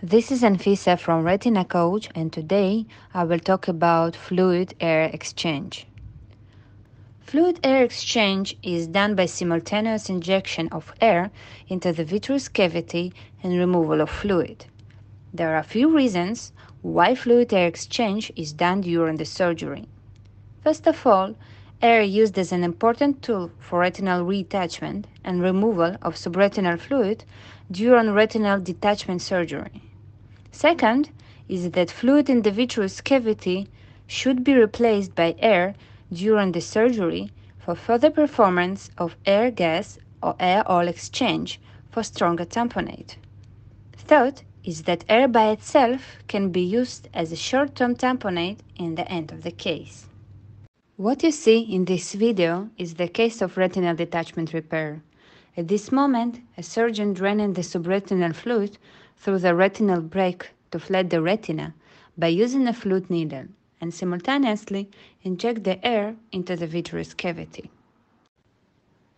This is Anfisa from Retina Coach, and today I will talk about fluid air exchange. Fluid air exchange is done by simultaneous injection of air into the vitreous cavity and removal of fluid. There are a few reasons why fluid air exchange is done during the surgery. First of all, air used as an important tool for retinal reattachment and removal of subretinal fluid during retinal detachment surgery. Second is that fluid in the vitreous cavity should be replaced by air during the surgery for further performance of air gas or air oil exchange for stronger tamponade. Third is that air by itself can be used as a short-term tamponade in the end of the case. What you see in this video is the case of retinal detachment repair. At this moment, a surgeon draining the subretinal fluid through the retinal break to flood the retina by using a flute needle and simultaneously inject the air into the vitreous cavity.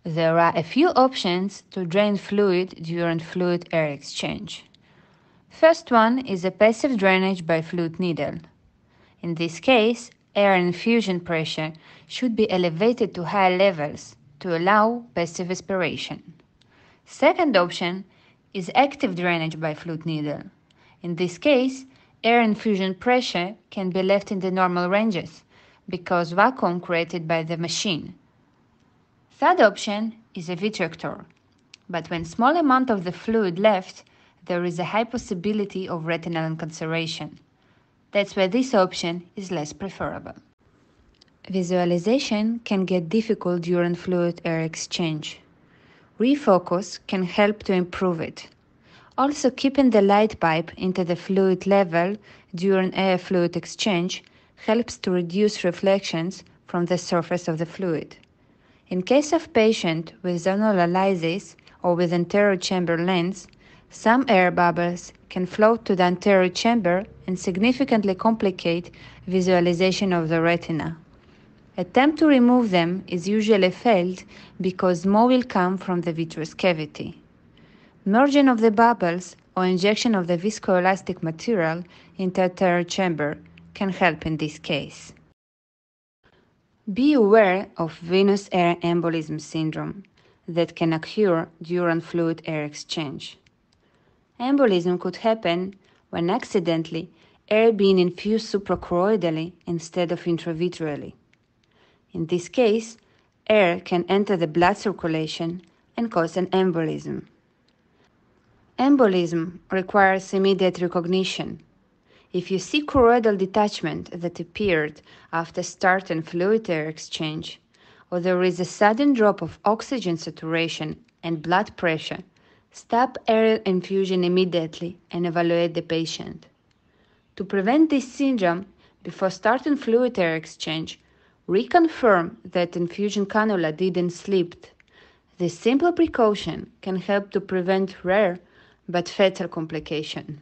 There are a few options to drain fluid during fluid air exchange. First one is a passive drainage by flute needle. In this case, air infusion pressure should be elevated to high levels to allow passive aspiration. Second option is active drainage by flute needle. In this case, air infusion pressure can be left in the normal ranges because vacuum created by the machine. Third option is a vitrector, but when small amount of the fluid left, there is a high possibility of retinal incarceration. That's why this option is less preferable. Visualization can get difficult during fluid air exchange. Refocus can help to improve it. Also, keeping the light pipe into the fluid level during air fluid exchange helps to reduce reflections from the surface of the fluid. In case of patient with zonal lysis or with anterior chamber lens, some air bubbles can float to the anterior chamber and significantly complicate visualization of the retina. Attempt to remove them is usually failed because more will come from the vitreous cavity. Merging of the bubbles or injection of the viscoelastic material into anterior chamber can help in this case. Be aware of venous air embolism syndrome that can occur during fluid air exchange. Embolism could happen when accidentally air being infused suprachoroidally instead of intravitreally. In this case, air can enter the blood circulation and cause an embolism. Embolism requires immediate recognition. If you see choroidal detachment that appeared after starting fluid air exchange, or there is a sudden drop of oxygen saturation and blood pressure, Stop air infusion immediately and evaluate the patient. To prevent this syndrome, before starting fluid air exchange, reconfirm that infusion cannula didn't slip. This simple precaution can help to prevent rare but fatal complication.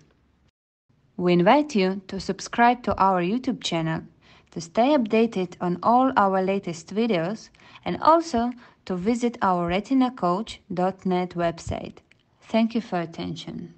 We invite you to subscribe to our YouTube channel to stay updated on all our latest videos and also to visit our retinacoach.net website. Thank you for attention.